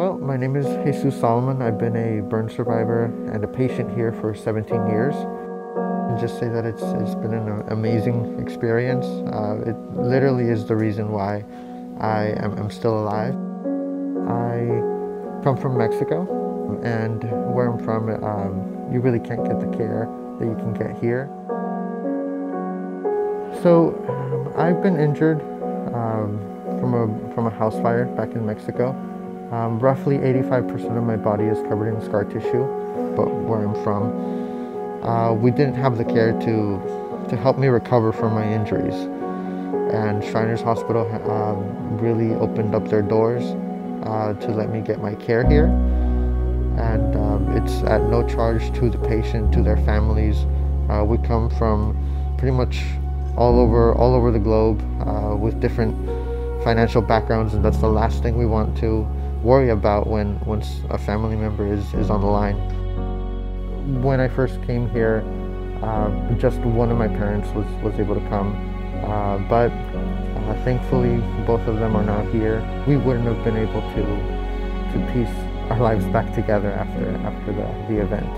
Well, my name is Jesus Solomon. I've been a burn survivor and a patient here for 17 years. And just say that it's, it's been an amazing experience. Uh, it literally is the reason why I am I'm still alive. I come from Mexico, and where I'm from, um, you really can't get the care that you can get here. So um, I've been injured um, from a from a house fire back in Mexico. Um, roughly 85% of my body is covered in scar tissue, but where I'm from, uh, we didn't have the care to, to help me recover from my injuries. And Shriners Hospital um, really opened up their doors uh, to let me get my care here. And um, it's at no charge to the patient, to their families. Uh, we come from pretty much all over, all over the globe uh, with different financial backgrounds, and that's the last thing we want to worry about when once a family member is, is on the line. When I first came here, uh, just one of my parents was, was able to come, uh, but uh, thankfully both of them are now here. We wouldn't have been able to to piece our lives back together after after the, the event.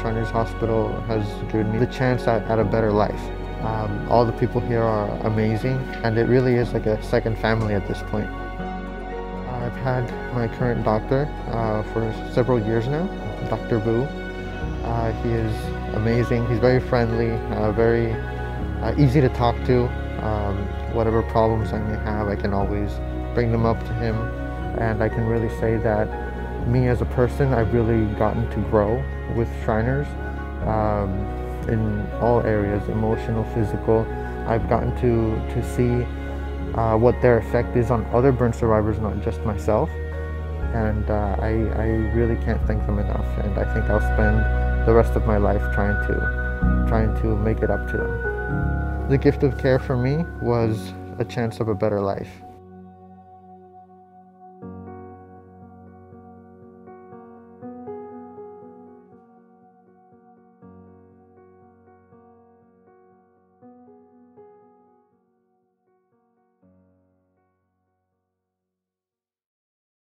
Shriners Hospital has given me the chance at, at a better life. Um, all the people here are amazing, and it really is like a second family at this point. I've had my current doctor uh, for several years now, Dr. Boo. Uh, he is amazing. He's very friendly, uh, very uh, easy to talk to. Um, whatever problems I may have, I can always bring them up to him. And I can really say that me as a person, I've really gotten to grow with Shriners um, in all areas, emotional, physical. I've gotten to, to see uh, what their effect is on other burn survivors, not just myself. And uh, I, I really can't thank them enough. And I think I'll spend the rest of my life trying to, trying to make it up to them. The gift of care for me was a chance of a better life.